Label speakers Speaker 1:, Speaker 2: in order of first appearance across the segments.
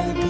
Speaker 1: I'll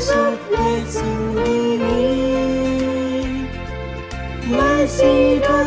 Speaker 1: special blessing we need. Mercy.